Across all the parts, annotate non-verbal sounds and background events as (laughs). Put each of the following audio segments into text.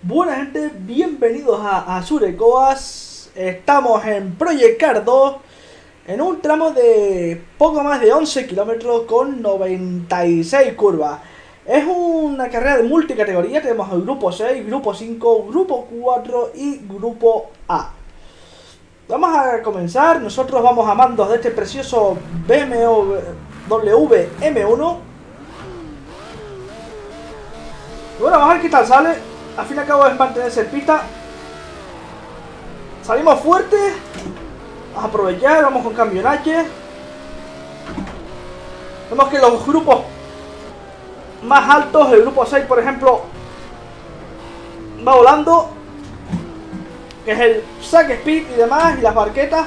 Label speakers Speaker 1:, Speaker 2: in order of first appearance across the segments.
Speaker 1: Buena gente, bienvenidos a Azure Coas. Estamos en Project Car 2 en un tramo de poco más de 11 kilómetros con 96 curvas. Es una carrera de multicategoría, tenemos el grupo 6, grupo 5, grupo 4 y grupo A. Vamos a comenzar, nosotros vamos a mandos de este precioso BMW M1. Bueno, vamos a ver qué tal sale al fin y al cabo es mantenerse en pista. Salimos fuerte. Vamos a aprovechar, vamos con camionaje. Vemos que los grupos más altos, el grupo 6 por ejemplo, va volando. Que es el sack speed y demás, y las barquetas.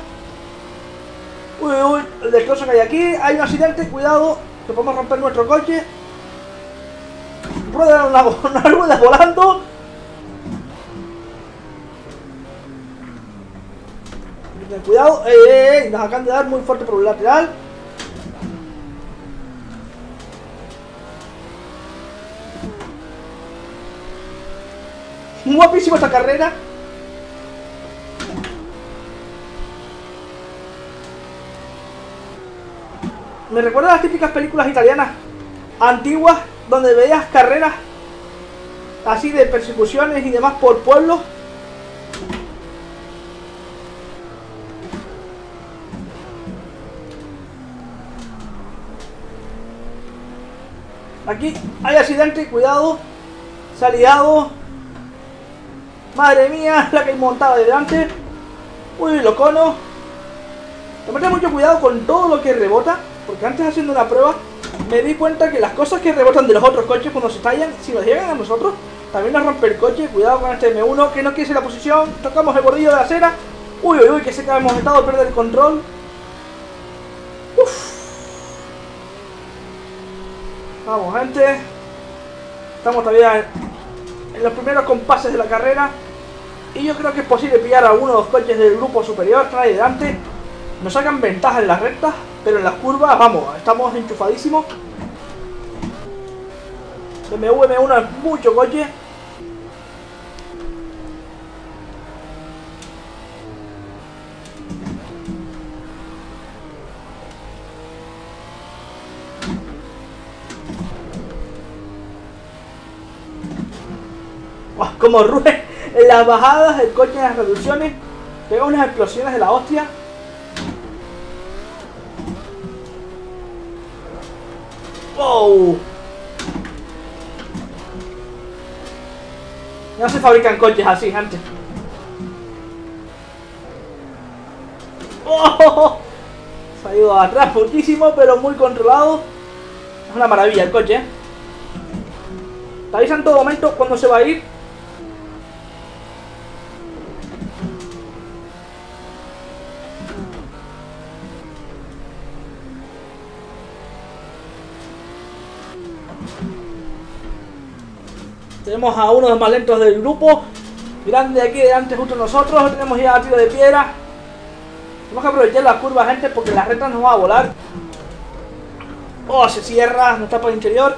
Speaker 1: Uy, uy, el destrozo que hay aquí. Hay un accidente, cuidado, que podemos romper nuestro coche. Rueda (laughs) una, una rueda volando. Cuidado, nos acaban de dar muy fuerte por el lateral. Guapísima esta carrera. Me recuerda a las típicas películas italianas antiguas donde veías carreras así de persecuciones y demás por pueblos Aquí hay accidente, cuidado. Liado. Madre mía, (laughs) la que hay montada delante. Uy, los conos. Tomate mucho cuidado con todo lo que rebota. Porque antes haciendo una prueba me di cuenta que las cosas que rebotan de los otros coches cuando se tallan, si nos llegan a nosotros, también nos rompe el coche. Cuidado con este M1 que no quiere la posición. Tocamos el bordillo de la acera. Uy, uy, uy, que se que hemos estado a perder el control. Vamos, gente. Estamos todavía en, los primeros compases de la carrera. Y yo creo que es posible pillar a alguno de los coches del grupo superior, trae delante. Nos sacan ventaja en las rectas, pero en las curvas, vamos, estamos enchufadísimos. BMW M1 es mucho coche. Como ruge las bajadas, el coche en las reducciones, pega unas explosiones de la hostia. ¡Wow! No se fabrican coches así, gente. ¡Oh! Se ha ido atrás muchísimo, pero muy controlado. Es una maravilla el coche. ¿eh? Te avisa en todo momento cuando se va a ir Tenemos a uno de los más lentos del grupo. Grande aquí delante justo nosotros. Tenemos ya tiro de piedra. Tenemos que aprovechar las curvas, gente, porque la recta nos va a volar. Oh, se cierra, no está por el interior.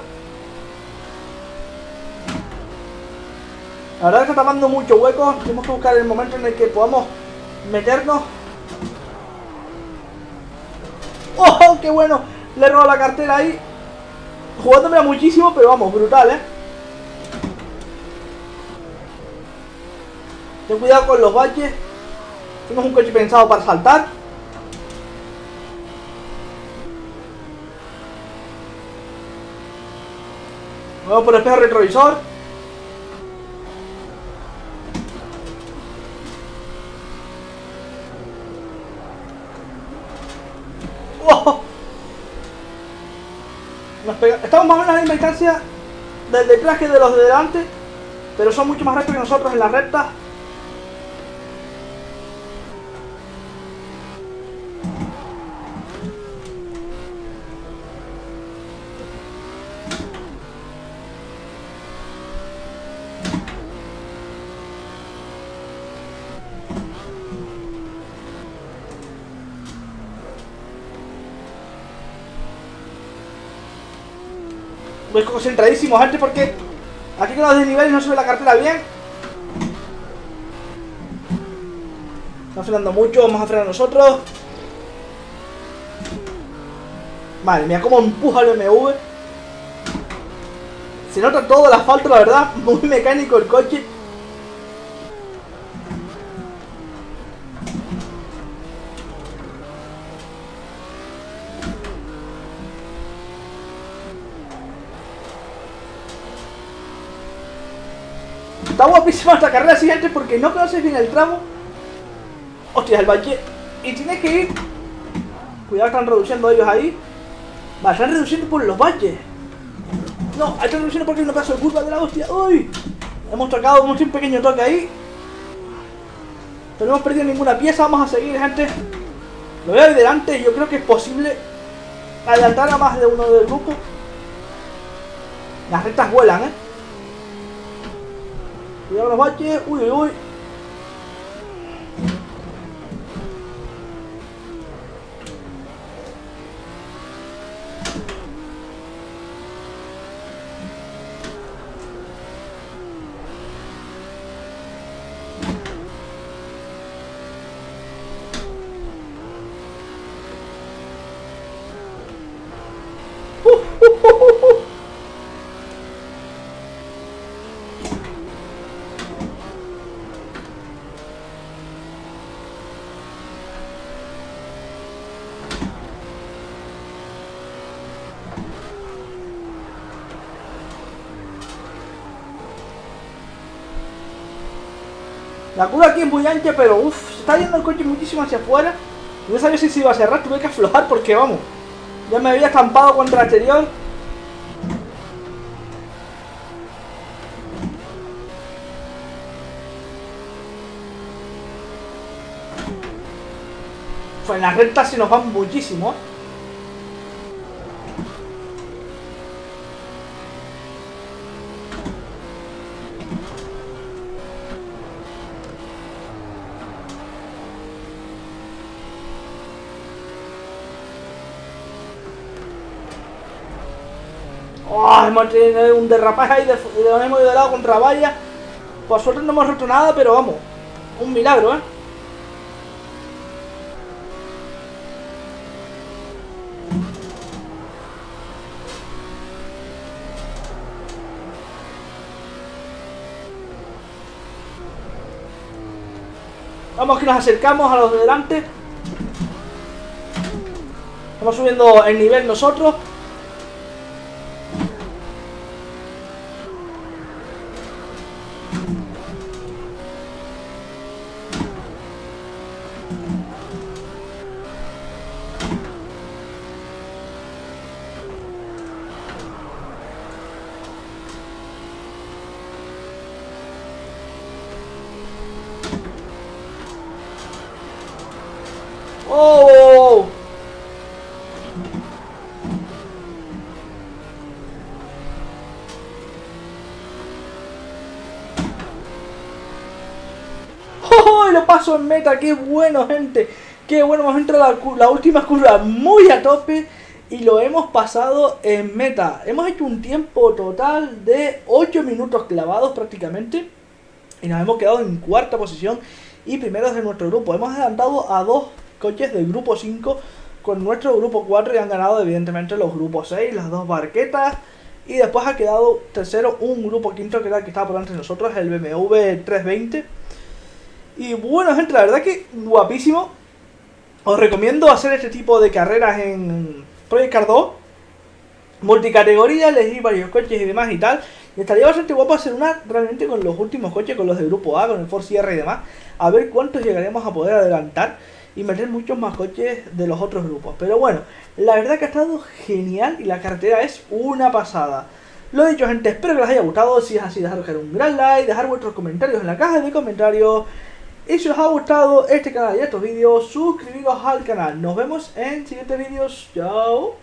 Speaker 1: La verdad que está tapando mucho hueco. Tenemos que buscar el momento en el que podamos meternos. ¡Oh, qué bueno! Le he robado la cartera ahí. Jugándome muchísimo, pero vamos, brutal, ¿eh? Ten cuidado con los baches. Tenemos un coche pensado para saltar. Vamos por el espejo retrovisor. ¡Oh! Estamos más o menos a la misma distancia del que de los de delante, pero son mucho más rápidos que nosotros en la recta. Voy concentradísimo, gente, porque aquí con los desniveles no sube la cartera bien. está frenando mucho, vamos a frenar nosotros. Vale, mira cómo empuja el MV. Se nota todo el asfalto, la verdad. (laughs) Muy mecánico el coche. Está guapísima esta carrera siguiente porque no conoces bien el tramo. Hostia, el valle. Y tienes que ir. Cuidado, están reduciendo ellos ahí. Va, están reduciendo por los valles. No, están reduciendo porque hay un paso de curva de la hostia. ¡Uy! Hemos tocado, un pequeño toque ahí. Pero no hemos perdido ninguna pieza. Vamos a seguir, gente. Lo veo ahí delante. Yo creo que es posible adelantar a más de uno del grupo. Las rectas vuelan, eh. Cuidado los baches. Uy, uy, uy. La curva aquí es muy ancha, pero uff, se está yendo el coche muchísimo hacia afuera. No sabía si se iba a cerrar, tuve que aflojar porque vamos. Ya me había estampado contra el exterior. Pues en las rectas se nos van muchísimo. Oh, hemos tenido un derrapaje ahí de, de, hemos ido de lado contra valla. Por suerte no hemos roto nada, pero vamos. Un milagro, ¿eh? Vamos que nos acercamos a los de delante. Estamos subiendo el nivel nosotros. ¡Oh! ¡Oh! Lo paso en meta, qué bueno, gente. Qué bueno, hemos entrado la, la última curva muy a tope y lo hemos pasado en meta. Hemos hecho un tiempo total de 8 minutos clavados prácticamente y nos hemos quedado en cuarta posición y primeros de nuestro grupo. Hemos adelantado a dos coches del grupo 5 con nuestro grupo 4 y han ganado evidentemente los grupos 6, las dos barquetas. Y después ha quedado tercero un grupo quinto que era el que estaba por delante de nosotros, el BMW 320. Y bueno, gente, la verdad que guapísimo. Os recomiendo hacer este tipo de carreras en Project Car 2. Multicategoría, elegir varios coches y demás y tal. Y estaría bastante guapo hacer una realmente con los últimos coches, con los del grupo A, con el Ford Sierra y demás. A ver cuántos llegaremos a poder adelantar y meter muchos más coches de los otros grupos. Pero bueno, la verdad que ha estado genial y la carretera es una pasada. Lo dicho gente, espero que les haya gustado, si es así dejaros un gran like, dejar vuestros comentarios en la caja de comentarios. Y si os ha gustado este canal y estos vídeos, suscribiros al canal. Nos vemos en siguientes vídeos. Chao.